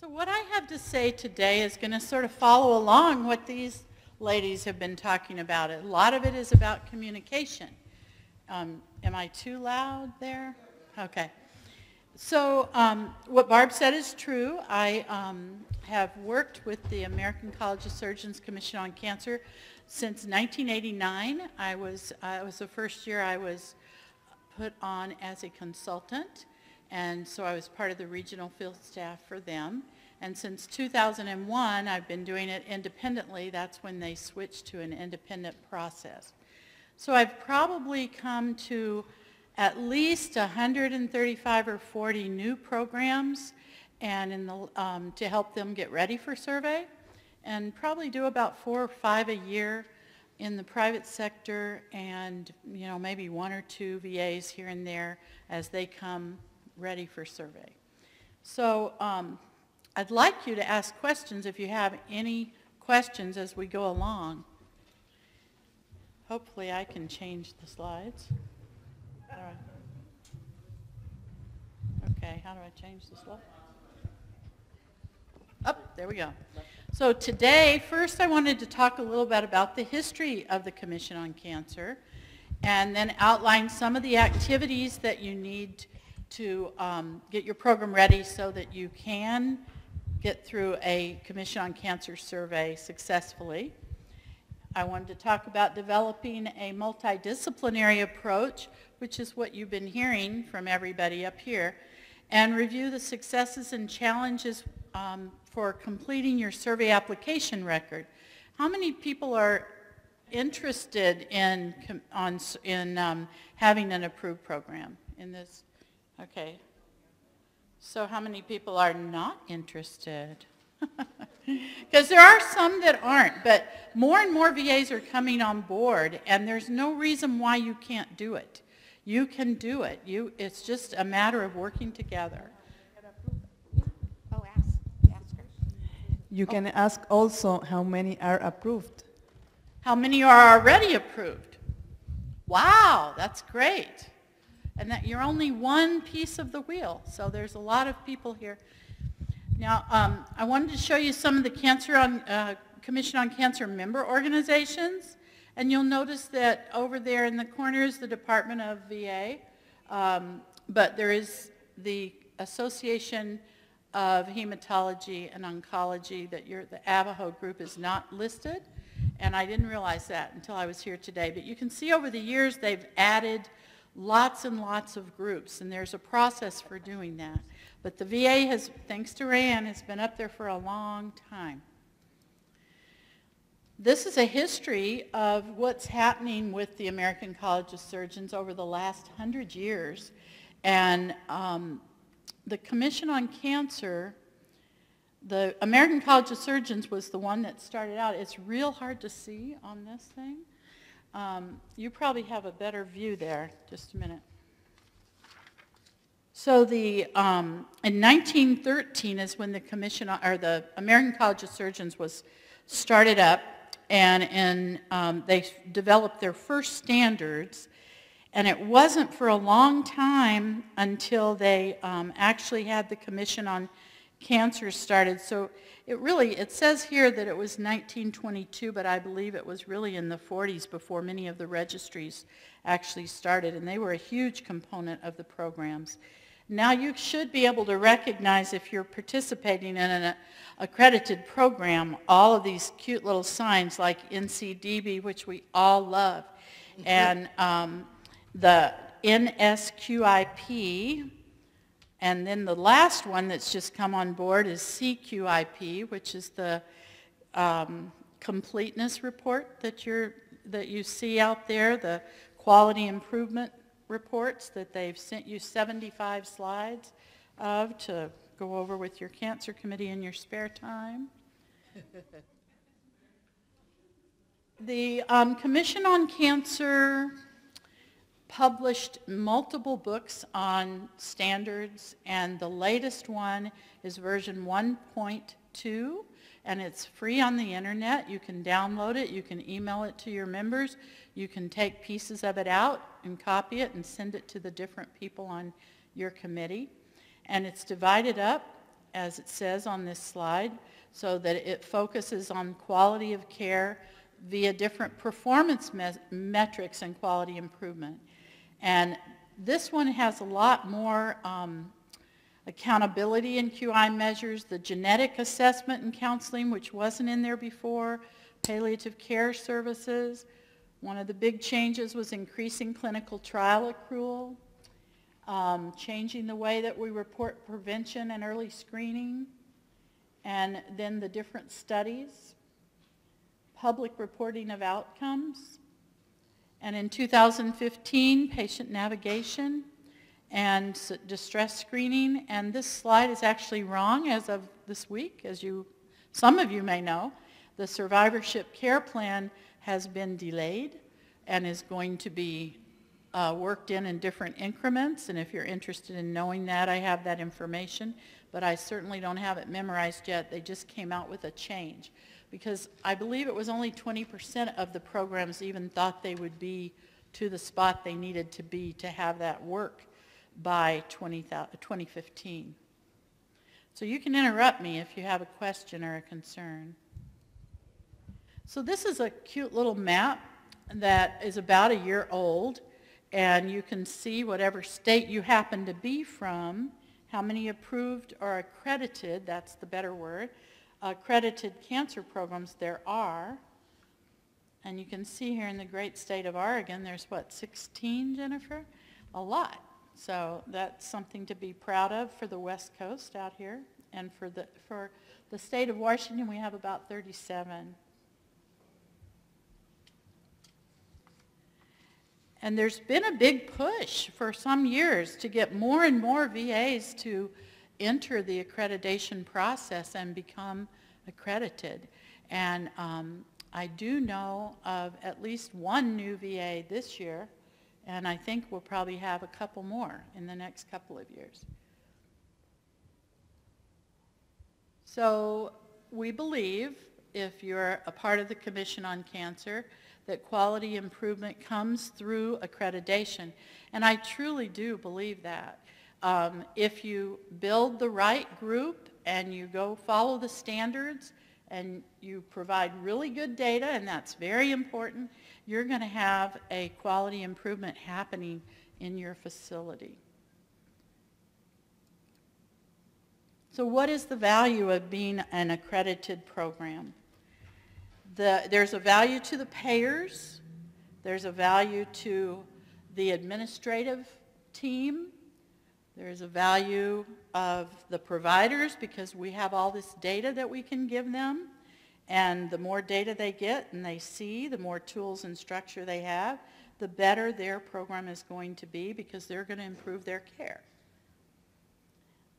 So what I have to say today is going to sort of follow along what these ladies have been talking about. A lot of it is about communication. Um, am I too loud there? Okay. So um, what Barb said is true. I um, have worked with the American College of Surgeons Commission on Cancer since 1989. I was, uh, it was the first year I was put on as a consultant, and so I was part of the regional field staff for them. And since 2001, I've been doing it independently. That's when they switched to an independent process. So I've probably come to at least 135 or 40 new programs and the, um, to help them get ready for survey and probably do about four or five a year in the private sector and you know maybe one or two VAs here and there as they come ready for survey. So um, I'd like you to ask questions if you have any questions as we go along. Hopefully I can change the slides. All right. Okay, how do I change the slide? Up, oh, there we go. So today, first I wanted to talk a little bit about the history of the Commission on Cancer and then outline some of the activities that you need to um, get your program ready so that you can get through a Commission on Cancer survey successfully. I wanted to talk about developing a multidisciplinary approach, which is what you've been hearing from everybody up here, and review the successes and challenges um, for completing your survey application record. How many people are interested in, on, in um, having an approved program in this? Okay. So how many people are not interested? Because there are some that aren't, but more and more VAs are coming on board, and there's no reason why you can't do it. You can do it. You, it's just a matter of working together. You can oh. ask also how many are approved. How many are already approved? Wow, that's great. And that you're only one piece of the wheel, so there's a lot of people here. Now, um, I wanted to show you some of the Cancer on, uh, Commission on Cancer member organizations. And you'll notice that over there in the corner is the Department of VA. Um, but there is the Association of Hematology and Oncology that the AVAHO group is not listed. And I didn't realize that until I was here today. But you can see over the years they've added lots and lots of groups. And there's a process for doing that. But the VA has, thanks to Rayanne, has been up there for a long time. This is a history of what's happening with the American College of Surgeons over the last hundred years. And um, the Commission on Cancer, the American College of Surgeons was the one that started out. It's real hard to see on this thing. Um, you probably have a better view there. Just a minute. So the, um, in 1913 is when the commission, or the American College of Surgeons was started up, and um, they developed their first standards, and it wasn't for a long time until they um, actually had the Commission on Cancer started. So it really, it says here that it was 1922, but I believe it was really in the 40s before many of the registries actually started, and they were a huge component of the programs. Now you should be able to recognize if you're participating in an accredited program, all of these cute little signs like NCDB, which we all love, mm-hmm. and um, the NSQIP, and then the last one that's just come on board is CQIP, which is the um, completeness report that, you're, that you see out there, the quality improvement reports that they've sent you 75 slides of to go over with your cancer committee in your spare time. the um, Commission on Cancer published multiple books on standards and the latest one is version 1.2 and it's free on the internet. You can download it. You can email it to your members. You can take pieces of it out and copy it and send it to the different people on your committee. And it's divided up as it says on this slide, so that it focuses on quality of care via different performance me- metrics and quality improvement. And this one has a lot more um, accountability in QI measures, the genetic assessment and counseling, which wasn't in there before, palliative care services. One of the big changes was increasing clinical trial accrual, um, changing the way that we report prevention and early screening, and then the different studies, public reporting of outcomes, and in 2015, patient navigation and distress screening. And this slide is actually wrong as of this week, as you, some of you may know. The survivorship care plan has been delayed and is going to be uh, worked in in different increments. And if you're interested in knowing that, I have that information. But I certainly don't have it memorized yet. They just came out with a change. Because I believe it was only 20% of the programs even thought they would be to the spot they needed to be to have that work by 20, 2015. So you can interrupt me if you have a question or a concern. So this is a cute little map that is about a year old, and you can see whatever state you happen to be from, how many approved or accredited, that's the better word, accredited cancer programs there are. And you can see here in the great state of Oregon, there's what, 16, Jennifer? A lot. So that's something to be proud of for the West Coast out here. And for the, for the state of Washington, we have about 37. And there's been a big push for some years to get more and more VAs to enter the accreditation process and become accredited. And um, I do know of at least one new VA this year, and I think we'll probably have a couple more in the next couple of years. So we believe, if you're a part of the Commission on Cancer, that quality improvement comes through accreditation. And I truly do believe that. Um, if you build the right group and you go follow the standards and you provide really good data, and that's very important, you're going to have a quality improvement happening in your facility. So what is the value of being an accredited program? The, there's a value to the payers. There's a value to the administrative team. There's a value of the providers because we have all this data that we can give them. And the more data they get and they see, the more tools and structure they have, the better their program is going to be because they're going to improve their care.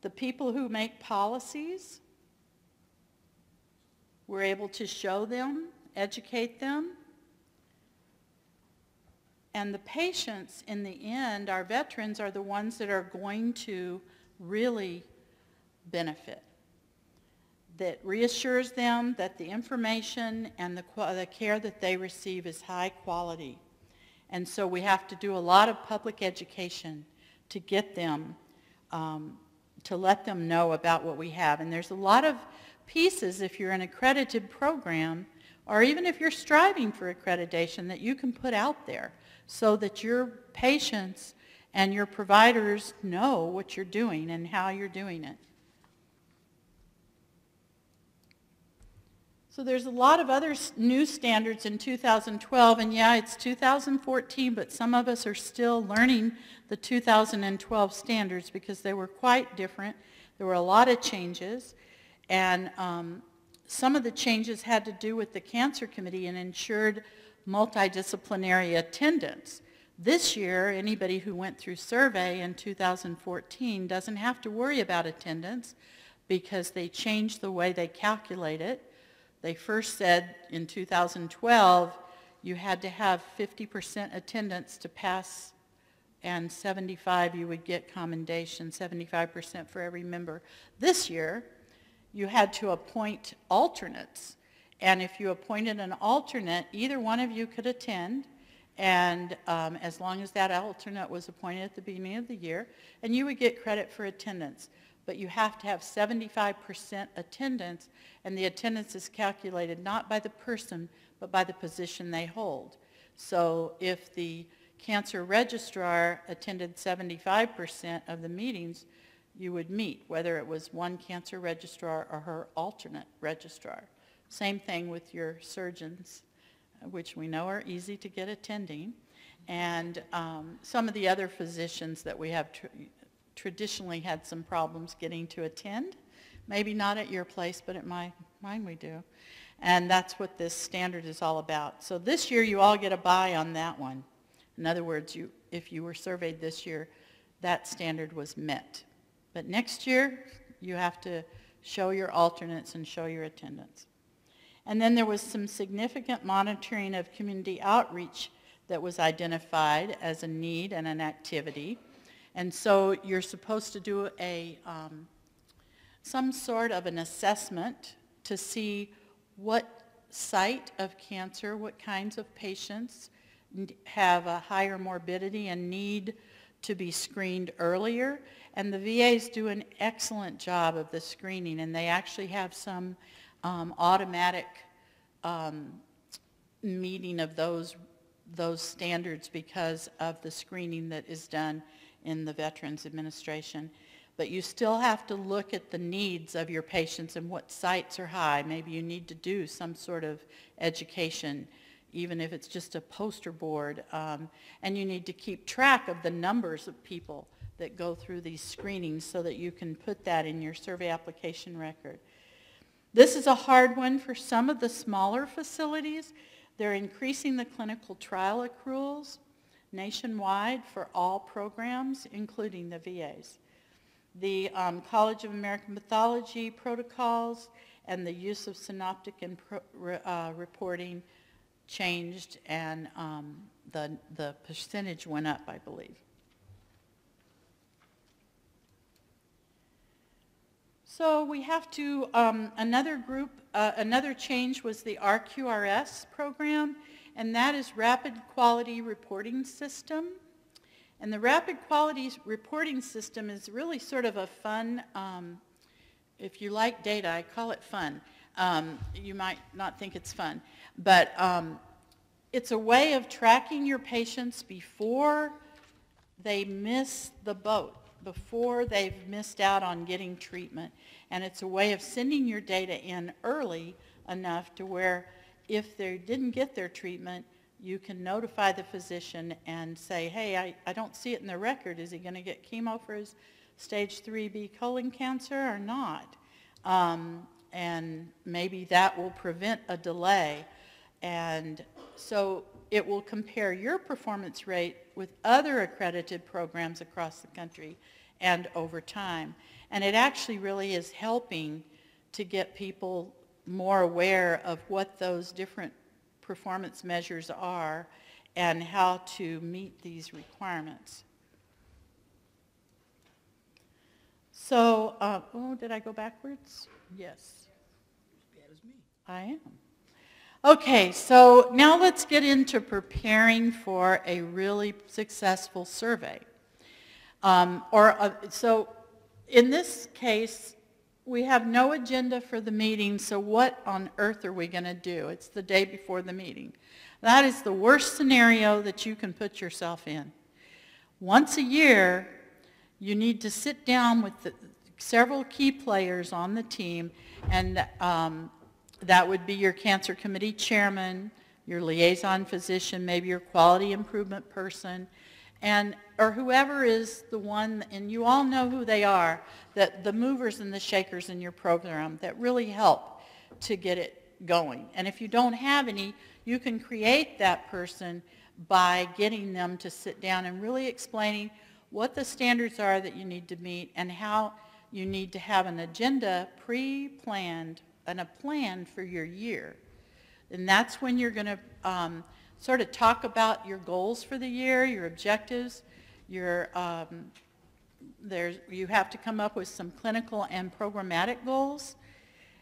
The people who make policies, we're able to show them, educate them. And the patients, in the end, our veterans, are the ones that are going to really benefit. That reassures them that the information and the, the care that they receive is high quality. And so we have to do a lot of public education to get them, um, to let them know about what we have. And there's a lot of pieces if you're an accredited program, or even if you're striving for accreditation, that you can put out there so that your patients and your providers know what you're doing and how you're doing it. So there's a lot of other new standards in 2012, and yeah, it's 2014, but some of us are still learning the 2012 standards because they were quite different. There were a lot of changes, and um, some of the changes had to do with the Cancer Committee and ensured multidisciplinary attendance. This year, anybody who went through survey in 2014 doesn't have to worry about attendance because they changed the way they calculate it. They first said in 2012 you had to have 50% attendance to pass and 75 you would get commendation, 75% for every member. This year, you had to appoint alternates. And if you appointed an alternate, either one of you could attend, and um, as long as that alternate was appointed at the beginning of the year, and you would get credit for attendance. but you have to have 75% attendance, and the attendance is calculated not by the person, but by the position they hold. So if the cancer registrar attended 75% of the meetings, you would meet, whether it was one cancer registrar or her alternate registrar. Same thing with your surgeons, uh, which we know are easy to get attending, and um, some of the other physicians that we have tr- traditionally had some problems getting to attend. Maybe not at your place, but at my, mine we do. And that's what this standard is all about. So this year you all get a bye on that one. In other words, you, if you were surveyed this year, that standard was met. But next year, you have to show your alternates and show your attendance. And then there was some significant monitoring of community outreach that was identified as a need and an activity. And so you're supposed to do a, um, some sort of an assessment to see what site of cancer, what kinds of patients have a higher morbidity and need to be screened earlier. And the VAs do an excellent job of the screening, and they actually have some um, automatic um, meeting of those, those standards because of the screening that is done in the Veterans Administration. But you still have to look at the needs of your patients and what sites are high. Maybe you need to do some sort of education, even if it's just a poster board. Um, and you need to keep track of the numbers of people that go through these screenings so that you can put that in your survey application record. This is a hard one for some of the smaller facilities. They're increasing the clinical trial accruals nationwide for all programs, including the VAs. The um, College of American Pathology protocols and the use of synoptic and pro, uh, reporting changed and um, the, the percentage went up, I believe. So we have to, um, another group, uh, another change was the RQRS program, and that is Rapid Quality Reporting System. And the Rapid Quality Reporting System is really sort of a fun, um, if you like data, I call it fun. Um, you might not think it's fun, but um, it's a way of tracking your patients before they miss the boat before they've missed out on getting treatment. And it's a way of sending your data in early enough to where if they didn't get their treatment, you can notify the physician and say, hey, I, I don't see it in the record. Is he going to get chemo for his stage 3B colon cancer or not? Um, and maybe that will prevent a delay. And so it will compare your performance rate with other accredited programs across the country and over time. And it actually really is helping to get people more aware of what those different performance measures are and how to meet these requirements. So, uh, oh, did I go backwards? Yes. I am. Okay, so now let's get into preparing for a really successful survey. Um, or, uh, so in this case, we have no agenda for the meeting, so what on earth are we going to do? It's the day before the meeting. That is the worst scenario that you can put yourself in. Once a year, you need to sit down with the, several key players on the team and um, that would be your cancer committee chairman, your liaison physician, maybe your quality improvement person, and or whoever is the one, and you all know who they are, that the movers and the shakers in your program that really help to get it going. And if you don't have any, you can create that person by getting them to sit down and really explaining what the standards are that you need to meet and how you need to have an agenda pre-planned and a plan for your year. And that's when you're going to um, sort of talk about your goals for the year, your objectives, your, um, there's, you have to come up with some clinical and programmatic goals.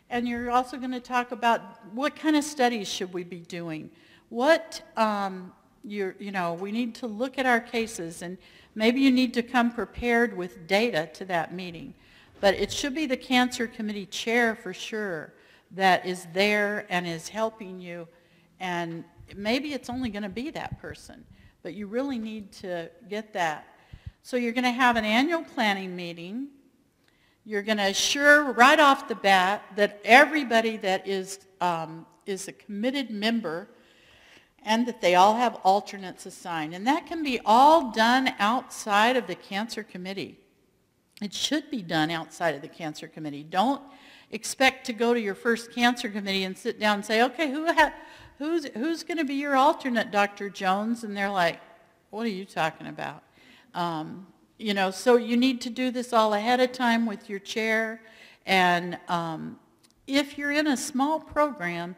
And you're also going to talk about what kind of studies should we be doing? What, um, you you know, we need to look at our cases and maybe you need to come prepared with data to that meeting. But it should be the cancer committee chair for sure that is there and is helping you. And maybe it's only going to be that person, but you really need to get that. So you're going to have an annual planning meeting. You're going to assure right off the bat that everybody that is, um, is a committed member and that they all have alternates assigned. And that can be all done outside of the cancer committee. It should be done outside of the cancer committee. Don't expect to go to your first cancer committee and sit down and say, okay, who who's, who's going to be your alternate, Dr. Jones? And they're like, what are you talking about? Um, you know, so you need to do this all ahead of time with your chair. And um, if you're in a small program,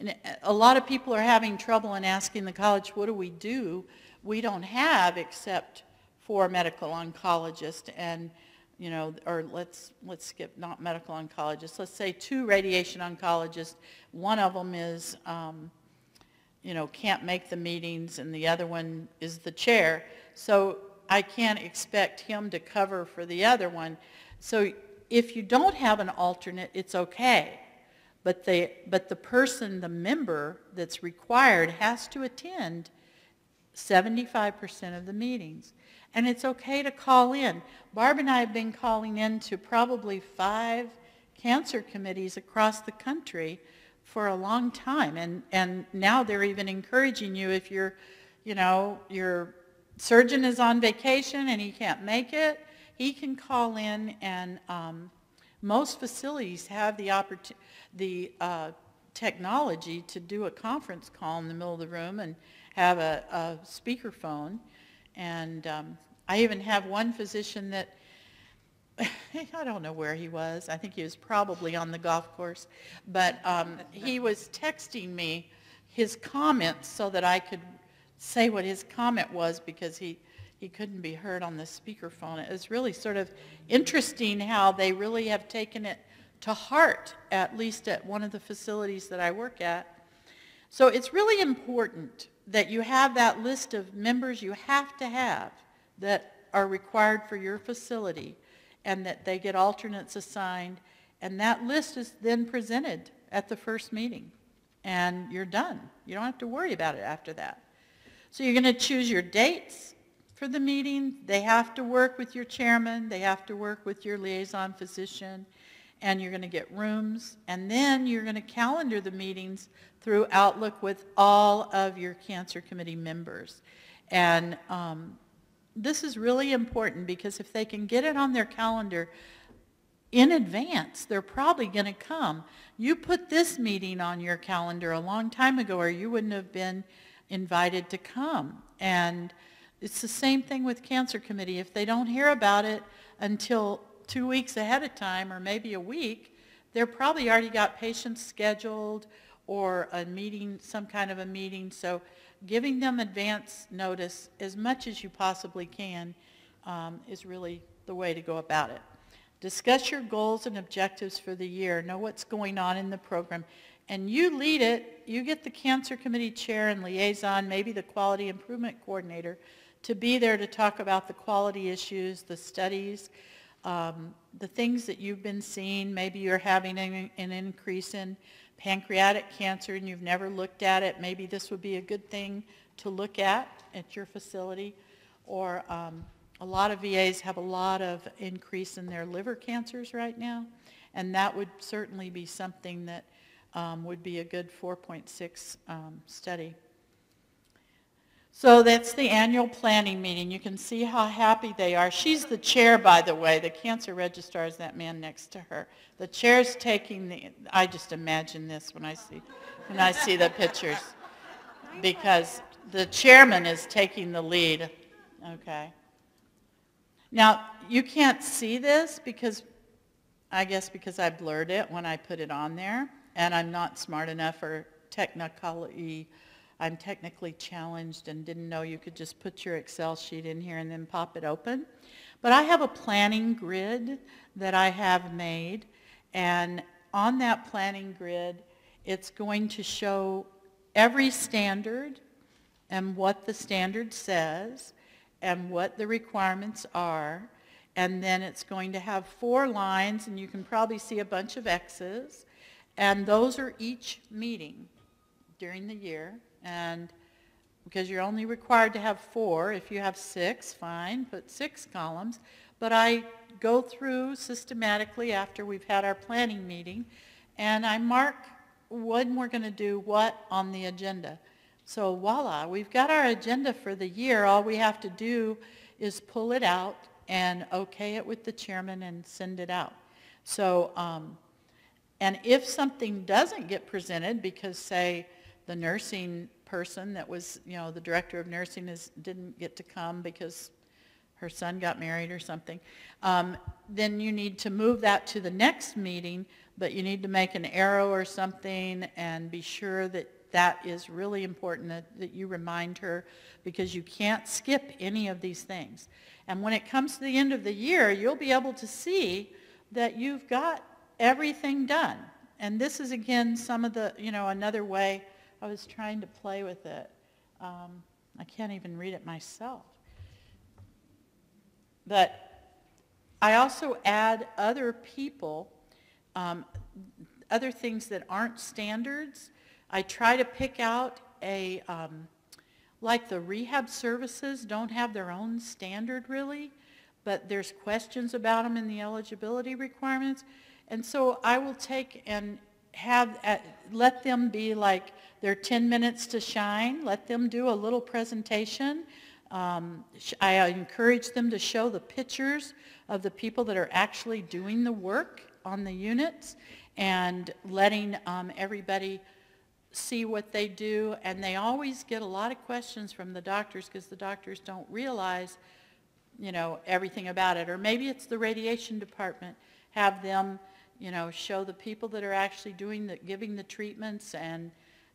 and a lot of people are having trouble in asking the college, what do we do? We don't have except for a medical oncologist and, you know, or let's, let's skip not medical oncologists. Let's say two radiation oncologists. One of them is, um, you know, can't make the meetings and the other one is the chair. So I can't expect him to cover for the other one. So if you don't have an alternate, it's okay. But the, but the person, the member that's required has to attend 75% of the meetings. And it's okay to call in. Barb and I have been calling in to probably five cancer committees across the country for a long time. And, and now they're even encouraging you if you're, you know, your surgeon is on vacation and he can't make it, he can call in and um, most facilities have the, the uh, technology to do a conference call in the middle of the room and have a, a speakerphone. And um, I even have one physician that, I don't know where he was. I think he was probably on the golf course. But um, he was texting me his comments so that I could say what his comment was because he, he couldn't be heard on the speakerphone. It was really sort of interesting how they really have taken it to heart, at least at one of the facilities that I work at. So it's really important that you have that list of members you have to have that are required for your facility and that they get alternates assigned. And that list is then presented at the first meeting. And you're done. You don't have to worry about it after that. So you're going to choose your dates for the meeting. They have to work with your chairman. They have to work with your liaison physician. And you're going to get rooms. And then you're going to calendar the meetings through Outlook with all of your cancer committee members. And um, this is really important because if they can get it on their calendar in advance, they're probably going to come. You put this meeting on your calendar a long time ago or you wouldn't have been invited to come. And it's the same thing with Cancer Committee. If they don't hear about it until two weeks ahead of time or maybe a week, they're probably already got patients scheduled or a meeting, some kind of a meeting. So giving them advance notice as much as you possibly can um, is really the way to go about it. Discuss your goals and objectives for the year. Know what's going on in the program and you lead it, you get the cancer committee chair and liaison, maybe the quality improvement coordinator, to be there to talk about the quality issues, the studies, um, the things that you've been seeing. Maybe you're having an, an increase in pancreatic cancer and you've never looked at it. Maybe this would be a good thing to look at at your facility. Or um, a lot of VAs have a lot of increase in their liver cancers right now. And that would certainly be something that um, would be a good 4.6 um, study. So that's the annual planning meeting. You can see how happy they are. She's the chair, by the way. The cancer registrar is that man next to her. The chair's taking the, I just imagine this when I see, when I see the pictures. Because the chairman is taking the lead. Okay. Now, you can't see this because, I guess because I blurred it when I put it on there and I'm not smart enough or technically, I'm technically challenged and didn't know you could just put your Excel sheet in here and then pop it open. But I have a planning grid that I have made, and on that planning grid, it's going to show every standard and what the standard says and what the requirements are. And then it's going to have four lines, and you can probably see a bunch of X's, and those are each meeting during the year, and because you're only required to have four. If you have six, fine, put six columns. But I go through systematically after we've had our planning meeting, and I mark when we're going to do what on the agenda. So voila, we've got our agenda for the year. All we have to do is pull it out and okay it with the chairman and send it out. So, um, and if something doesn't get presented because, say, the nursing person that was, you know, the director of nursing is, didn't get to come because her son got married or something, um, then you need to move that to the next meeting, but you need to make an arrow or something and be sure that that is really important that, that you remind her because you can't skip any of these things. And when it comes to the end of the year, you'll be able to see that you've got everything done. And this is, again, some of the, you know, another way I was trying to play with it. Um, I can't even read it myself. But I also add other people, um, other things that aren't standards. I try to pick out a, um, like the rehab services don't have their own standard really, but there's questions about them in the eligibility requirements. And so I will take and have, uh, let them be like their 10 minutes to shine. Let them do a little presentation. Um, I encourage them to show the pictures of the people that are actually doing the work on the units and letting um, everybody see what they do. And they always get a lot of questions from the doctors because the doctors don't realize, you know, everything about it. Or maybe it's the radiation department. Have them, you know, show the people that are actually doing the, giving the treatments and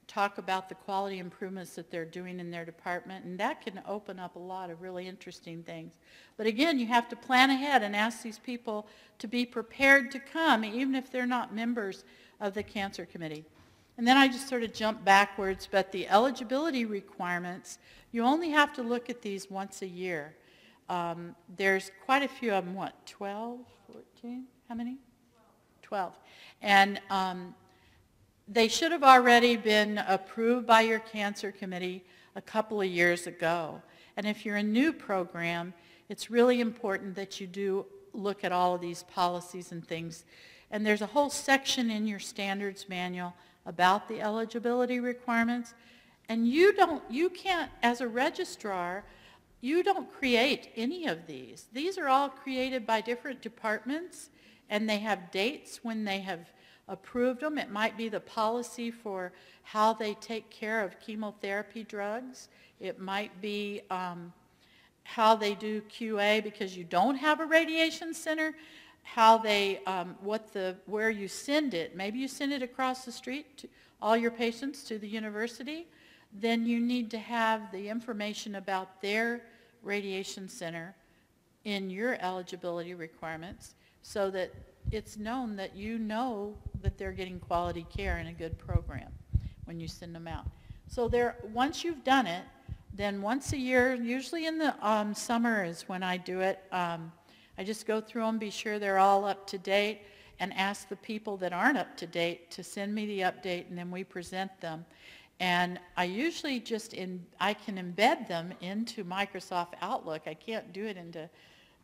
talk about the quality improvements that they're doing in their department, and that can open up a lot of really interesting things. But again, you have to plan ahead and ask these people to be prepared to come, even if they're not members of the cancer committee. And then I just sort of jump backwards, but the eligibility requirements, you only have to look at these once a year. Um, there's quite a few of them, what, 12, 14, how many? 12. And um, they should have already been approved by your cancer committee a couple of years ago. And if you're a new program, it's really important that you do look at all of these policies and things. And there's a whole section in your standards manual about the eligibility requirements. And you don't, you can't, as a registrar, you don't create any of these. These are all created by different departments, and they have dates when they have approved them. It might be the policy for how they take care of chemotherapy drugs. It might be um, how they do QA because you don't have a radiation center, how they, um, what the, where you send it. Maybe you send it across the street to all your patients to the university. Then you need to have the information about their radiation center in your eligibility requirements so that it's known that you know that they're getting quality care in a good program when you send them out. So there, once you've done it, then once a year, usually in the um, summer is when I do it, um, I just go through them, be sure they're all up to date, and ask the people that aren't up to date to send me the update, and then we present them. And I usually just, in, I can embed them into Microsoft Outlook. I can't do it into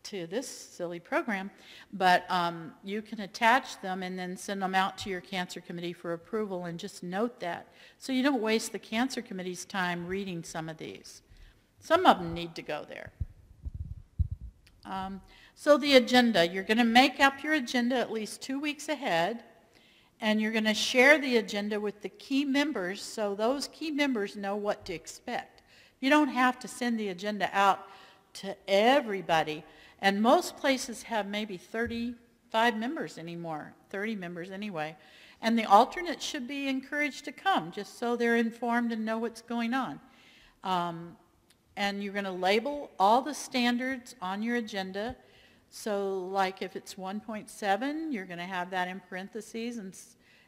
to this silly program, but um, you can attach them and then send them out to your cancer committee for approval and just note that so you don't waste the cancer committee's time reading some of these. Some of them need to go there. Um, so the agenda, you're going to make up your agenda at least two weeks ahead and you're going to share the agenda with the key members so those key members know what to expect. You don't have to send the agenda out to everybody and most places have maybe 35 members anymore, 30 members anyway. And the alternates should be encouraged to come just so they're informed and know what's going on. Um, and you're going to label all the standards on your agenda. So like if it's 1.7, you're going to have that in parentheses and,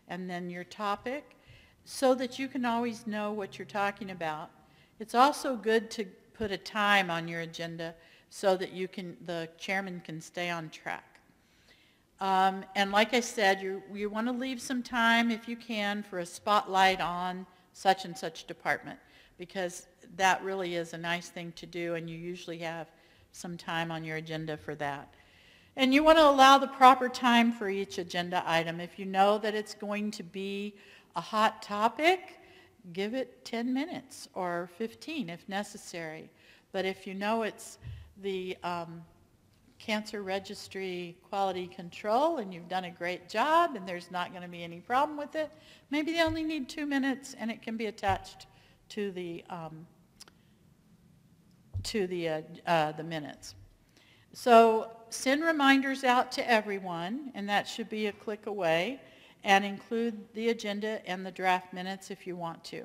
and then your topic so that you can always know what you're talking about. It's also good to put a time on your agenda so that you can, the chairman can stay on track. Um, And like I said, you, you want to leave some time, if you can, for a spotlight on such and such department, because that really is a nice thing to do, and you usually have some time on your agenda for that. And you want to allow the proper time for each agenda item. If you know that it's going to be a hot topic, give it 10 minutes or 15 if necessary. But if you know it's the um, cancer registry quality control and you've done a great job and there's not going to be any problem with it, maybe they only need two minutes and it can be attached to the, um, to the, uh, uh, the minutes. So send reminders out to everyone, and that should be a click away, and include the agenda and the draft minutes if you want to.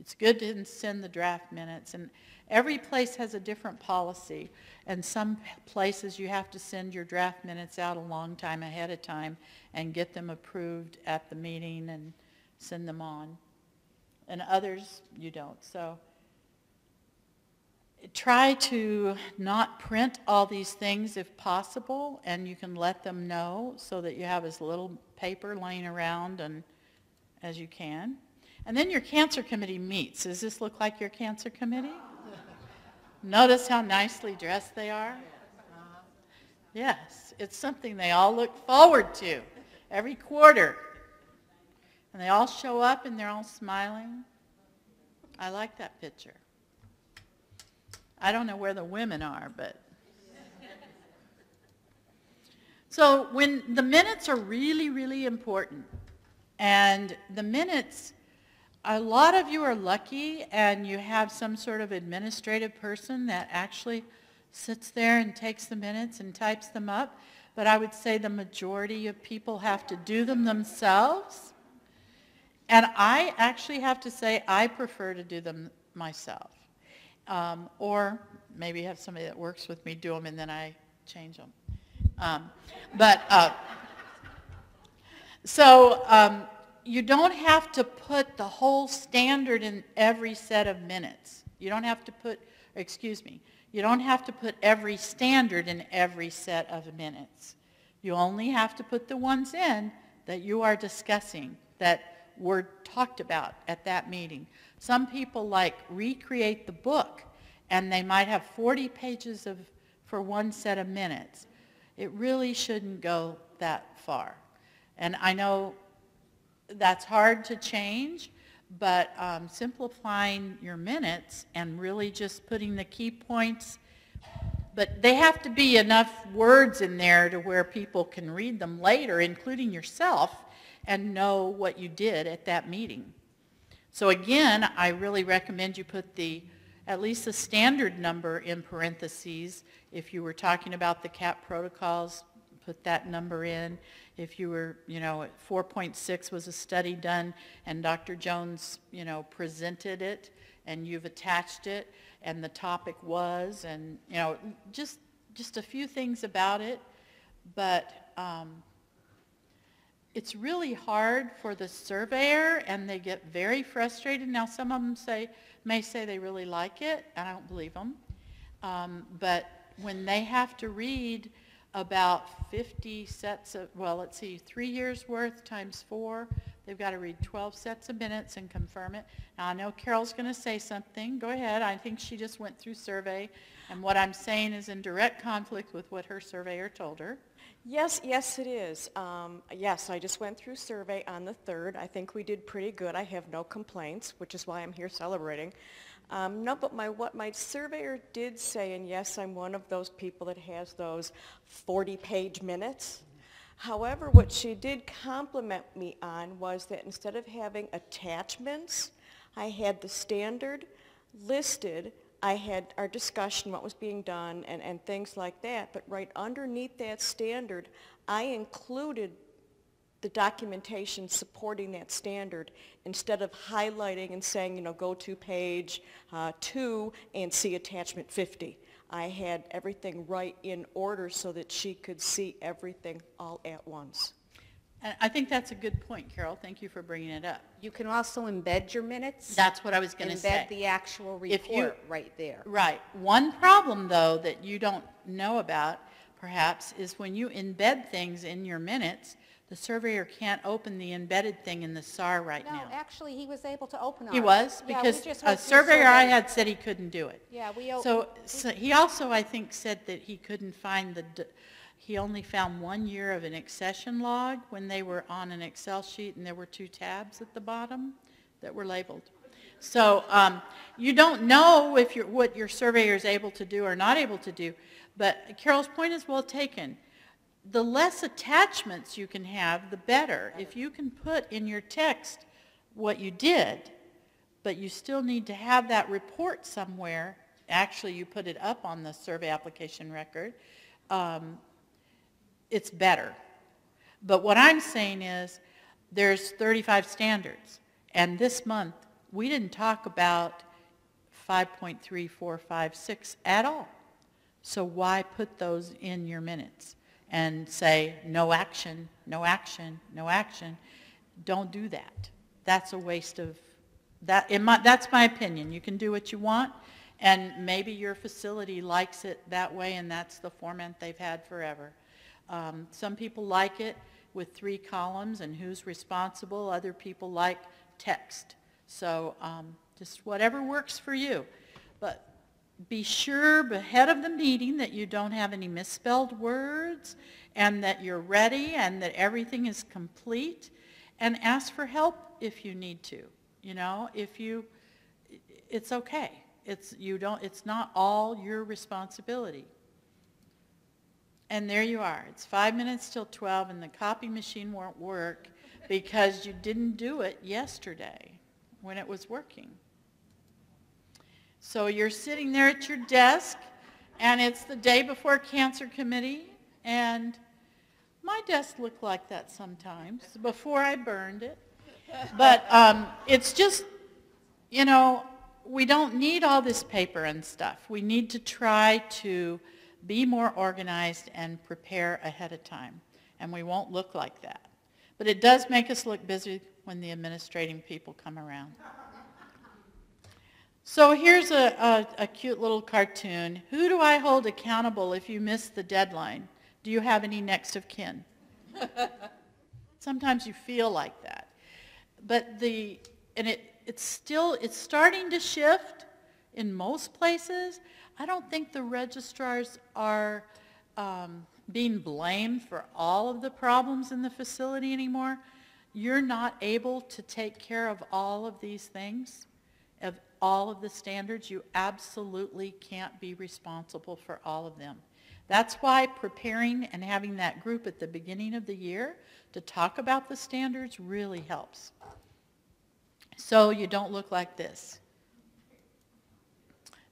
It's good to send the draft minutes, and every place has a different policy, and some places you have to send your draft minutes out a long time ahead of time and get them approved at the meeting and send them on. And others, you don't. So try to not print all these things if possible, and you can let them know so that you have as little paper laying around and as you can. And then your cancer committee meets. Does this look like your cancer committee? Notice how nicely dressed they are? Yes, it's something they all look forward to every quarter. And they all show up and they're all smiling. I like that picture. I don't know where the women are, but. So when the minutes are really, really important, and the minutes, a lot of you are lucky and you have some sort of administrative person that actually sits there and takes the minutes and types them up. But I would say the majority of people have to do them themselves. And I actually have to say I prefer to do them myself. Um, or maybe have somebody that works with me do them and then I change them. Um, but uh, so um, you don't have to put the whole standard in every set of minutes. You don't have to put, excuse me, you don't have to put every standard in every set of minutes. You only have to put the ones in that you are discussing, that were talked about at that meeting. Some people like recreate the book and they might have 40 pages of, for one set of minutes. It really shouldn't go that far. And I know that's hard to change, but um, simplifying your minutes and really just putting the key points, but they have to be enough words in there to where people can read them later, including yourself, and know what you did at that meeting. So again, I really recommend you put the at least the standard number in parentheses. If you were talking about the CAP protocols, put that number in. If you were, you know, 4.6 was a study done and Dr. Jones, you know, presented it and you've attached it and the topic was and, you know, just, just a few things about it. But um, it's really hard for the surveyor and they get very frustrated. Now some of them say, may say they really like it, and I don't believe them. Um, but when they have to read about 50 sets of, well, let's see, three years worth times four, they've got to read 12 sets of minutes and confirm it. Now, I know Carol's going to say something. Go ahead. I think she just went through survey, and what I'm saying is in direct conflict with what her surveyor told her. Yes, yes, it is. Um, yes, I just went through survey on the 3rd. I think we did pretty good. I have no complaints, which is why I'm here celebrating. Um, no, but my, what my surveyor did say, and yes, I'm one of those people that has those 40-page minutes. However, what she did compliment me on was that instead of having attachments, I had the standard listed I had our discussion, what was being done, and, and things like that. But right underneath that standard, I included the documentation supporting that standard instead of highlighting and saying, you know, go to page uh, 2 and see attachment 50. I had everything right in order so that she could see everything all at once. And I think that's a good point, Carol. Thank you for bringing it up. You can also embed your minutes. That's what I was going to say. Embed the actual If you- report right there. Right. One problem, though, that you don't know about, perhaps, is when you embed things in your minutes, the surveyor can't open the embedded thing in the SAR right No, now. actually, he was able to open ours. He was? Yeah, we Because just a went through surveyor I survey. had said he couldn't do it. Yeah, we, o- So, so he also, I think, said that he couldn't find the, d- he only found one year of an accession log when they were on an Excel sheet and there were two tabs at the bottom that were labeled. So um, you don't know if you're, what your surveyor is able to do or not able to do, but Carol's point is well taken. The less attachments you can have, the better. If you can put in your text what you did, but you still need to have that report somewhere. Actually, you put it up on the survey application record. Um, it's better. But what I'm saying is, there's 35 standards, and this month, we didn't talk about 5.3456 at all. So why put those in your minutes and say, no action, no action, no action? Don't do that. That's a waste of, that, in my, that's my opinion. You can do what you want, and maybe your facility likes it that way, and that's the format they've had forever. Um, Some people like it with three columns and who's responsible. Other people like text. So um, just whatever works for you. But be sure ahead of the meeting that you don't have any misspelled words and that you're ready and that everything is complete. And ask for help if you need to. You know, if you, it's okay. It's, you don't, it's not all your responsibility. And there you are. It's five minutes till 12 and the copy machine won't work because you didn't do it yesterday when it was working. So you're sitting there at your desk and it's the day before cancer committee and my desk looked like that sometimes before I burned it. But um, it's just, you know, we don't need all this paper and stuff. We need to try to be more organized and prepare ahead of time. And we won't look like that. But it does make us look busy when the administrating people come around. So here's a, a, a cute little cartoon. Who do I hold accountable if you miss the deadline? Do you have any next of kin? Sometimes you feel like that. But the, and it, it's still, it's starting to shift in most places. I don't think the registrars are um, being blamed for all of the problems in the facility anymore. You're not able to take care of all of these things, of all of the standards. You absolutely can't be responsible for all of them. That's why preparing and having that group at the beginning of the year to talk about the standards really helps. So you don't look like this.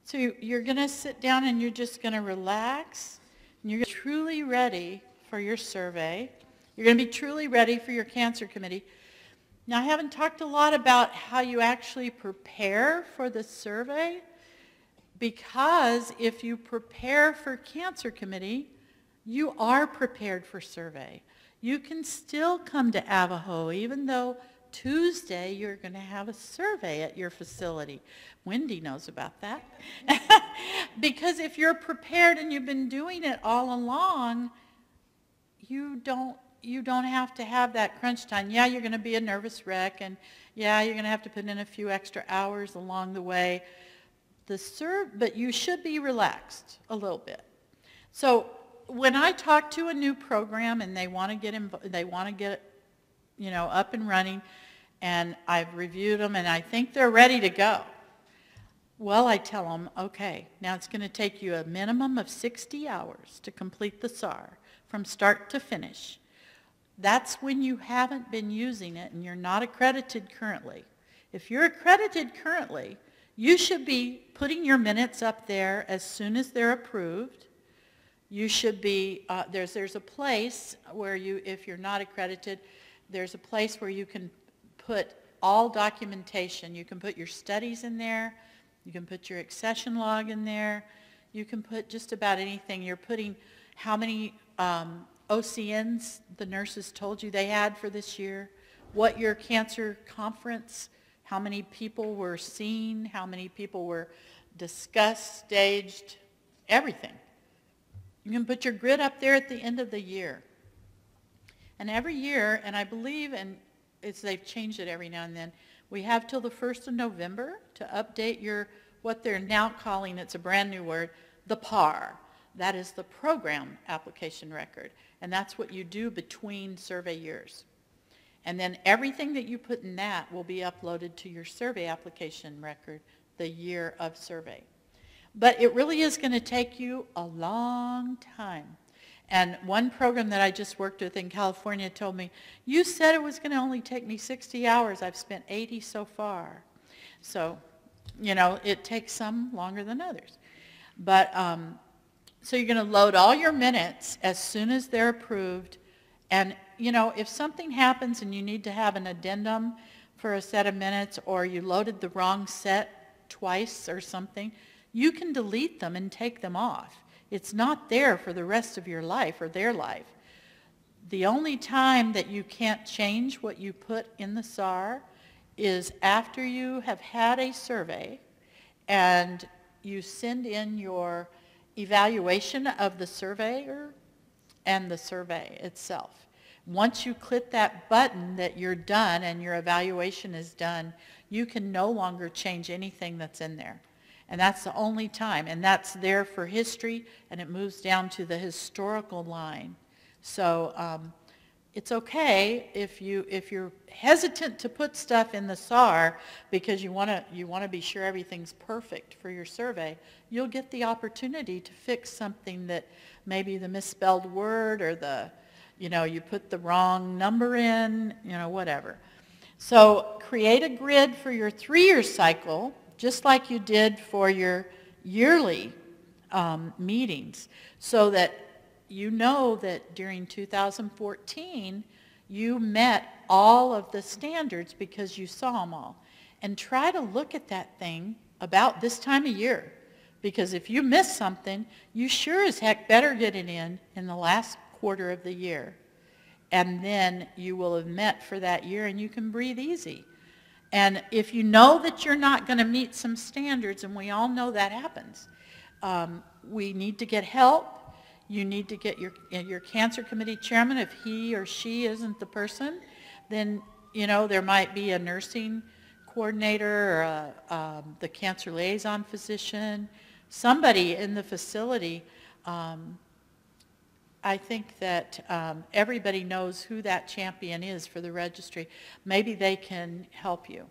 So you- you're going to sit down and you're just going to relax. And you're truly ready for your survey. You're going to be truly ready for your cancer committee. Now, I haven't talked a lot about how you actually prepare for the survey because if you prepare for cancer committee, you are prepared for survey. You can still come to AVAHO even though Tuesday you're going to have a survey at your facility. Wendy knows about that. because if you're prepared and you've been doing it all along, you don't you don't have to have that crunch time. Yeah, you're going to be a nervous wreck and yeah, you're going to have to put in a few extra hours along the way. The serve, but you should be relaxed a little bit. So when I talk to a new program and they want to get they want to get you know up and running and I've reviewed them and I think they're ready to go. Well, I tell them, okay, now it's going to take you a minimum of 60 hours to complete the SAR from start to finish. That's when you haven't been using it and you're not accredited currently. If you're accredited currently, you should be putting your minutes up there as soon as they're approved. You should be, uh, there's, there's a place where you, if you're not accredited, there's a place where you can put all documentation. You can put your studies in there. You can put your accession log in there. You can put just about anything. You're putting how many um, OCNs the nurses told you they had for this year, what your cancer conference, how many people were seen, how many people were discussed, staged, everything. You can put your grid up there at the end of the year. And every year, and I believe, and it's, they've changed it every now and then, we have till the 1st of November to update your, what they're now calling, it's a brand new word, the PAR. That is the program application record. And that's what you do between survey years. And then everything that you put in that will be uploaded to your survey application record the year of survey. But it really is going to take you a long time. And one program that I just worked with in California told me, you said it was going to only take me 60 hours. I've spent 80 so far. So, you know, it takes some longer than others. But um, so you're going to load all your minutes as soon as they're approved. And, you know, if something happens and you need to have an addendum for a set of minutes or you loaded the wrong set twice or something, you can delete them and take them off. It's not there for the rest of your life or their life. The only time that you can't change what you put in the SAR is after you have had a survey and you send in your evaluation of the surveyor and the survey itself. Once you click that button that you're done and your evaluation is done, you can no longer change anything that's in there. And that's the only time. And that's there for history, and it moves down to the historical line. So um, it's okay if, you, if you're hesitant to put stuff in the SAR because you want to you wanna be sure everything's perfect for your survey, you'll get the opportunity to fix something that maybe the misspelled word or the, you know, you put the wrong number in, you know, whatever. So create a grid for your three-year cycle just like you did for your yearly um, meetings, so that you know that during 2014, you met all of the standards because you saw them all. And try to look at that thing about this time of year. Because if you miss something, you sure as heck better get it in in the last quarter of the year. And then you will have met for that year and you can breathe easy. And if you know that you're not going to meet some standards, and we all know that happens, um, we need to get help. You need to get your, your cancer committee chairman, if he or she isn't the person, then, you know, there might be a nursing coordinator or a, um, the cancer liaison physician, somebody in the facility. Um, I think that um, everybody knows who that champion is for the registry. Maybe they can help you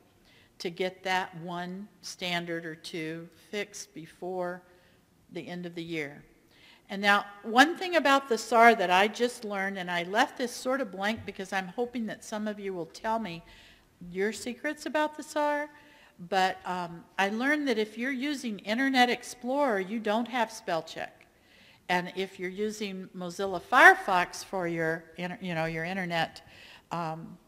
to get that one standard or two fixed before the end of the year. And now, one thing about the SAR that I just learned, and I left this sort of blank because I'm hoping that some of you will tell me your secrets about the SAR, but um, I learned that if you're using Internet Explorer, you don't have spell check. And if you're using Mozilla Firefox for your, you know, your internet, um,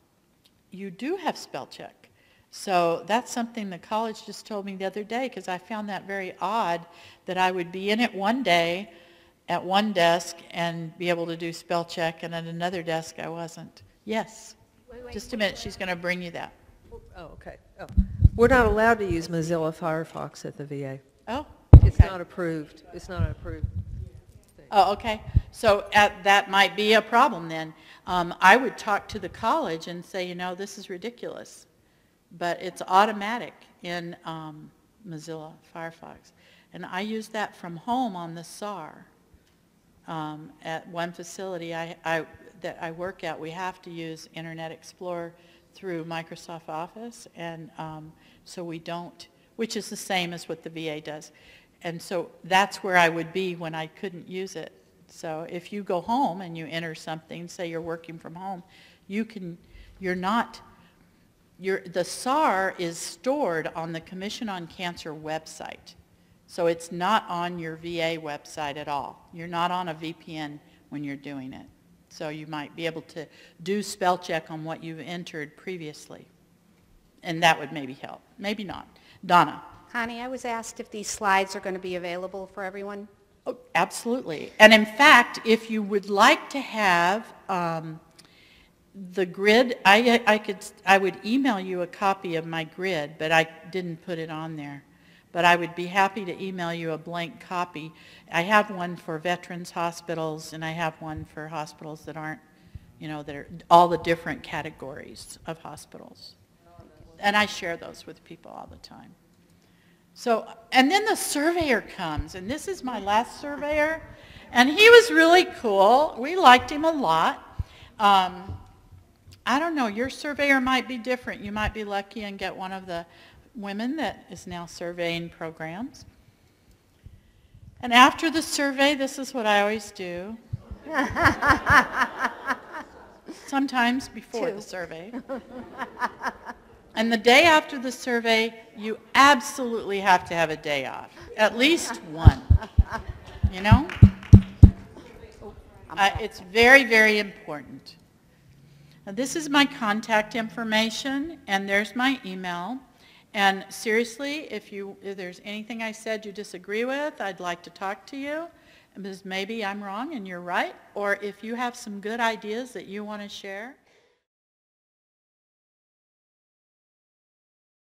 you do have spell check. So that's something the college just told me the other day because I found that very odd that I would be in it one day at one desk and be able to do spell check and at another desk I wasn't. Yes. Just a minute, she's going to bring you that. Oh, okay. Oh. We're not allowed to use Mozilla Firefox at the VA. Oh, Okay. It's not approved. It's not approved. Oh, okay. So uh, that might be a problem then. Um, I would talk to the college and say, you know, this is ridiculous. But it's automatic in um, Mozilla Firefox. And I use that from home on the SAR. Um, at one facility I, I, that I work at, we have to use Internet Explorer through Microsoft Office. And um, so we don't, which is the same as what the VA does. And so that's where I would be when I couldn't use it. So if you go home and you enter something, say you're working from home, you can, you're not, you're, the SAR is stored on the Commission on Cancer website. So it's not on your VA website at all. You're not on a VPN when you're doing it. So you might be able to do spell check on what you've entered previously. And that would maybe help. Maybe not. Donna. Connie, I was asked if these slides are going to be available for everyone. Oh, Absolutely. And in fact, if you would like to have um, the grid, I, I could, I would email you a copy of my grid, but I didn't put it on there. But I would be happy to email you a blank copy. I have one for veterans hospitals, and I have one for hospitals that aren't, you know, that are all the different categories of hospitals. And I share those with people all the time. So, and then the surveyor comes, and this is my last surveyor, and he was really cool. We liked him a lot. Um, I don't know, your surveyor might be different. You might be lucky and get one of the women that is now surveying programs. And after the survey, this is what I always do. Sometimes before the survey. And the day after the survey, you absolutely have to have a day off, at least one, you know? Uh, It's very, very important. Now, This is my contact information, and there's my email. And seriously, if you, if there's anything I said you disagree with, I'd like to talk to you, because maybe I'm wrong and you're right, or if you have some good ideas that you want to share,